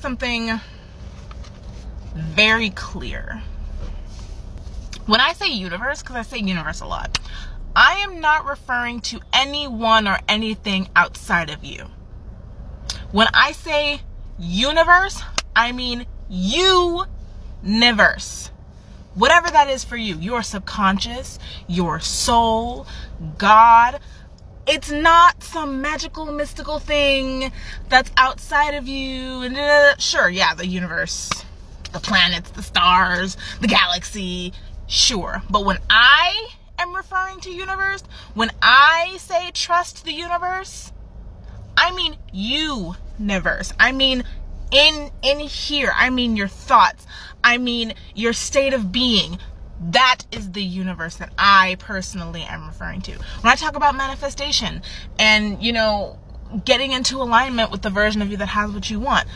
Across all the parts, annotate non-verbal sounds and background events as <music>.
something very clear. When I say universe, because I say universe a lot, I am not referring to anyone or anything outside of you. When I say universe, I mean you universe. Whatever that is for you, your subconscious, your soul, God. It's not some magical, mystical thing that's outside of you. And uh, sure, yeah, the universe, the planets, the stars, the galaxy, sure. But when I am referring to universe, when I say trust the universe, I mean you universe. I mean in in here. I mean your thoughts. I mean your state of being. That is the universe that I personally am referring to. When I talk about manifestation and, you know, getting into alignment with the version of you that has what you want,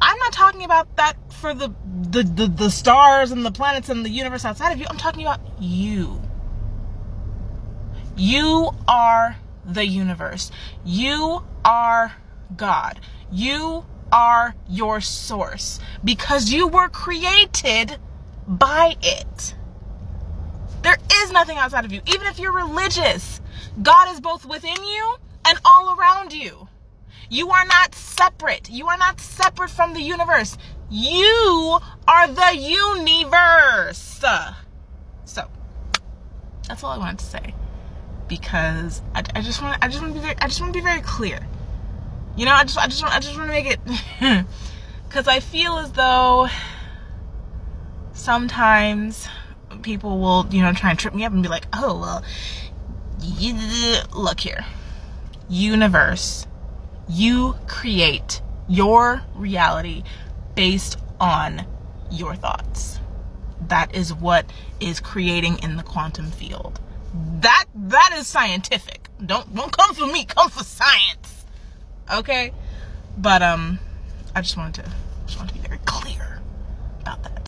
I'm not talking about that for the, the, the, the stars and the planets and the universe outside of you. I'm talking about you. You are the universe. You are God. You are your source because you were created by it. There is nothing outside of you. Even if you're religious, God is both within you and all around you. You are not separate. You are not separate from the universe. You are the universe. So, that's all I wanted to say because I, I just want I just want to be very I just want to be very clear. You know, I just I just want I just want to make it <laughs> cuz I feel as though sometimes people will, you know, try and trip me up and be like, "Oh, well, look here. Universe. You create your reality based on your thoughts. That is what is creating in the quantum field that that is scientific. Don't don't come for me, come for science. Okay? But um I just wanted to just wanted to be very clear about that.